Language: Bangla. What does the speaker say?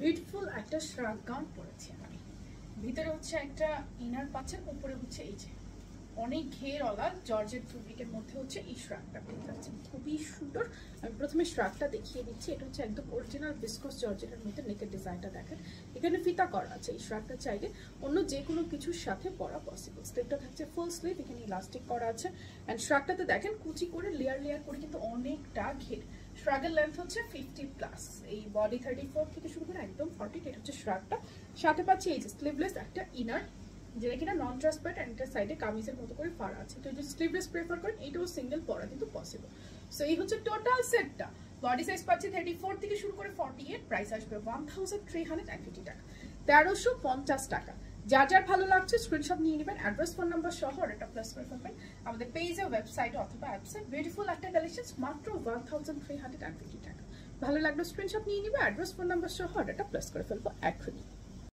বিউটিফুল একটা শ্রাক গাউন পরেছি আমি। ভিতরে হচ্ছে একটা ইনার পাচ্ছেন, উপরে হচ্ছে এই যে। অনেক ঘেরওয়ালা জর্জেট ফেব্রিকের মধ্যে হচ্ছে এই শ্রাকটা পেয়ে যাচ্ছেন। খুবই সুন্দর। আমি প্রথমে শ্রাকটা দেখিয়ে দিচ্ছি। এটা হচ্ছে একদম অরিজিনাল বিস্কস জর্জেটের মধ্যে নেকের ডিজাইনটা দেখেন। এখানে ফিতা করা আছে এই শ্রাকটা চাইলে। অন্য যে কোনো কিছুর সাথে পরা পসিবল স্লিপটা থাকছে ফুল স্লিপ এখানে ইলাস্টিক করা আছে। অ্যান্ড শ্রাকটাতে দেখেন কুচি করে লেয়ার লেয়ার করে কিন্তু অনেকটা ঘের। শ্রাগের লেন্থ হচ্ছে ফিফটি প্লাস এই বডি থার্টি ফোর থেকে শুরু করে একদম ফর্টি এটা হচ্ছে শ্রাগটা সাথে পাচ্ছি এই যে স্লিভলেস একটা ইনার যেটা কিনা নন ট্রান্সপারেন্ট এটার সাইডে কামিজের মতো করে ফাড়া আছে। তো যদি স্লিভলেস প্রেফার করেন, এটাও সিঙ্গেল পরা কিন্তু পসিবল সো এই হচ্ছে টোটাল সেটটা বডি সাইজ পাচ্ছি থার্টি ফোর থেকে শুরু করে ফর্টি এইট প্রাইস আসবে ওয়ান থাউজেন্ড থ্রি হান্ড্রেড টাকা। তেরোশো পঞ্চাশ টাকা। যার যার ভালো লাগছে স্ক্রিনশট নিয়ে নেবেন অ্যাড্রেস ফোন নাম্বার সহ অর্ডারটা প্লাস করে ফেলবেন। আমাদের পেজে ওয়েবসাইটে অথবা অ্যাপসে বিউটিফুল একটা কালেকশন মাত্র one thousand three hundred and fifty টাকা। ভালো লাগল স্ক্রিনশট নিয়ে নেবে অ্যাড্রেস ফোন নাম্বার সহ অর্ডারটা প্লাস করে ফেলব এখনই।